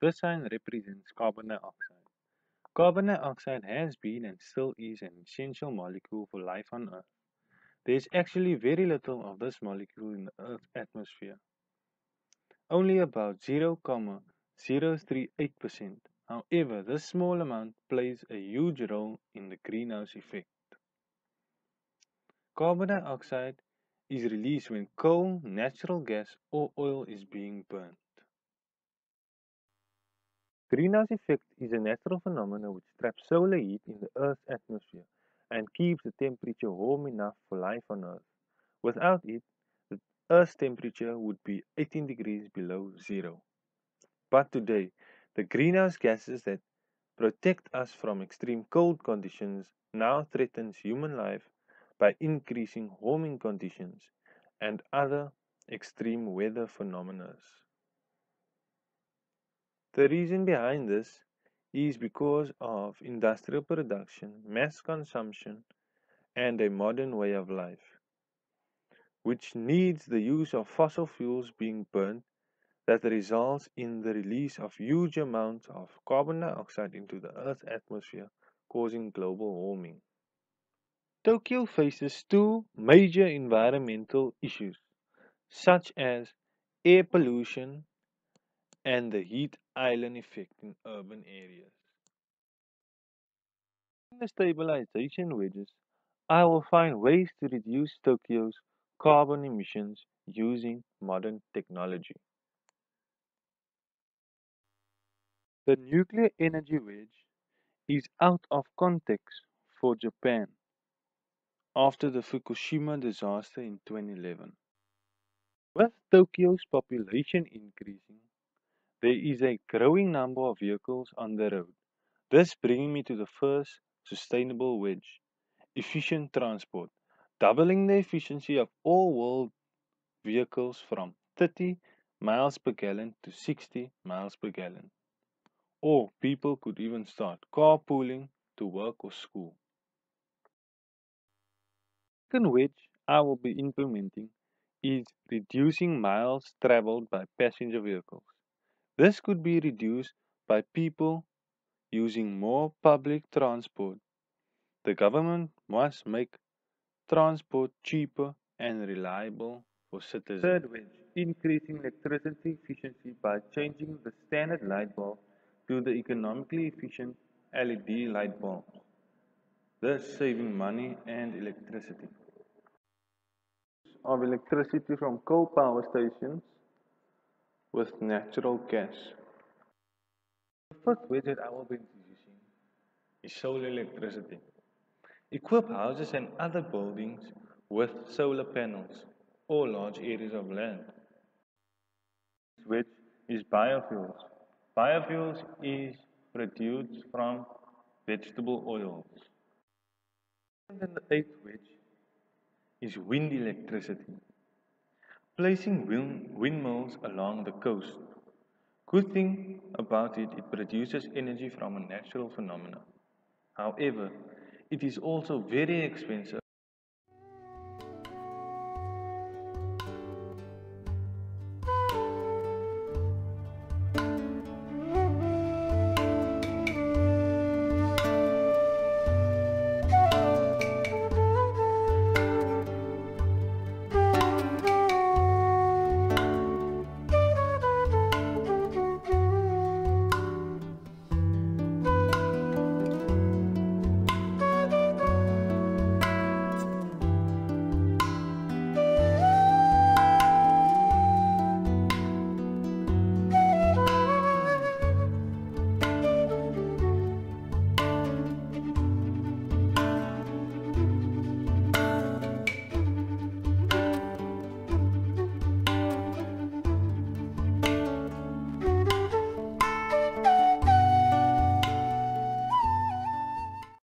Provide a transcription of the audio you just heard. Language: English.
This sign represents carbon dioxide. Carbon dioxide has been and still is an essential molecule for life on Earth. There is actually very little of this molecule in the Earth's atmosphere. Only about 0,038%. However, this small amount plays a huge role in the greenhouse effect. Carbon dioxide is released when coal, natural gas or oil is being burnt. Greenhouse effect is a natural phenomenon which traps solar heat in the Earth's atmosphere and keeps the temperature warm enough for life on Earth. Without it, the Earth's temperature would be 18 degrees below zero. But today, the greenhouse gases that protect us from extreme cold conditions now threatens human life by increasing warming conditions and other extreme weather phenomena. The reason behind this is because of industrial production, mass consumption, and a modern way of life, which needs the use of fossil fuels being burnt that results in the release of huge amounts of carbon dioxide into the Earth's atmosphere, causing global warming. Tokyo faces two major environmental issues, such as air pollution and the heat island effect in urban areas. In the stabilization wedges, I will find ways to reduce Tokyo's carbon emissions using modern technology. The nuclear energy wedge is out of context for Japan after the Fukushima disaster in 2011. With Tokyo's population increasing, there is a growing number of vehicles on the road. This brings me to the first sustainable wedge, efficient transport, doubling the efficiency of all world vehicles from 30 miles per gallon to 60 miles per gallon. Or people could even start carpooling to work or school. Second wedge I will be implementing is reducing miles traveled by passenger vehicles. This could be reduced by people using more public transport. The government must make transport cheaper and reliable for citizens. Third wedge, increasing electricity efficiency by changing the standard light bulb to the economically efficient LED light bulb, thus saving money and electricity. Of electricity from coal power stations with natural gas. The first wedge I will be introducing is solar electricity. Equip houses and other buildings with solar panels or large areas of land. Which is biofuels. Biofuels is produced from vegetable oils. And then the eighth wedge is wind electricity placing wind, windmills along the coast. Good thing about it, it produces energy from a natural phenomenon. However, it is also very expensive